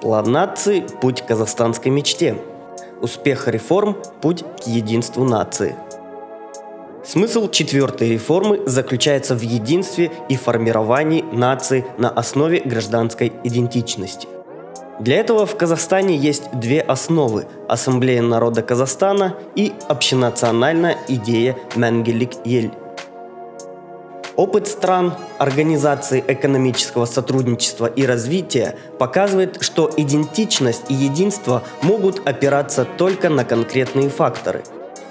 План нации – путь к казахстанской мечте. Успех реформ – путь к единству нации. Смысл четвертой реформы заключается в единстве и формировании нации на основе гражданской идентичности. Для этого в Казахстане есть две основы – Ассамблея народа Казахстана и общенациональная идея Мәңгілік ел. Опыт стран Организации экономического сотрудничества и развития показывает, что идентичность и единство могут опираться только на конкретные факторы.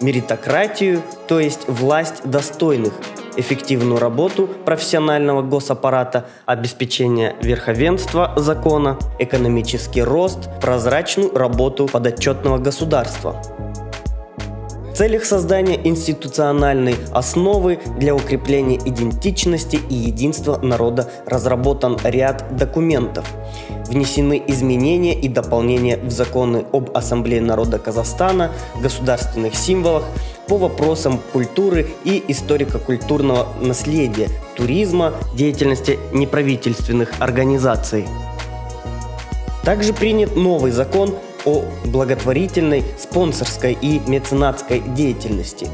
Меритократию, то есть власть достойных, эффективную работу профессионального госаппарата, обеспечение верховенства закона, экономический рост, прозрачную работу подотчетного государства – целях создания институциональной основы для укрепления идентичности и единства народа разработан ряд документов. Внесены изменения и дополнения в законы об Ассамблее народа Казахстана, государственных символах, по вопросам культуры и историко-культурного наследия, туризма, деятельности неправительственных организаций. Также принят новый закон о благотворительной, спонсорской и меценатской деятельности.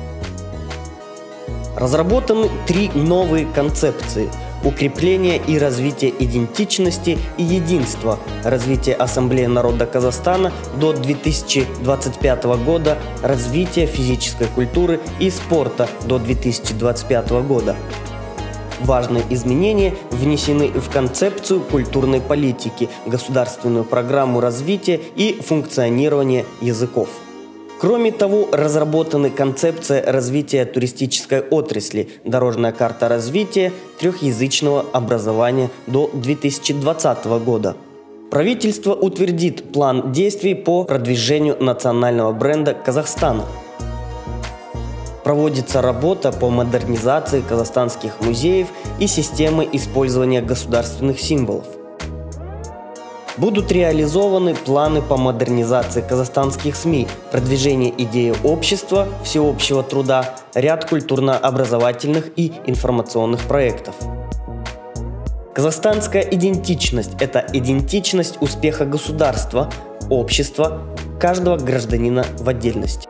Разработаны три новые концепции – укрепление и развитие идентичности и единства, развитие Ассамблеи народа Казахстана до 2025 года, развитие физической культуры и спорта до 2025 года. Важные изменения внесены в концепцию культурной политики, государственную программу развития и функционирования языков. Кроме того, разработаны концепция развития туристической отрасли, дорожная карта развития трехязычного образования до 2020 года. Правительство утвердит план действий по продвижению национального бренда Казахстана – проводится работа по модернизации казахстанских музеев и системы использования государственных символов. Будут реализованы планы по модернизации казахстанских СМИ, продвижение идеи общества, всеобщего труда, ряд культурно-образовательных и информационных проектов. Казахстанская идентичность – это идентичность успеха государства, общества, каждого гражданина в отдельности.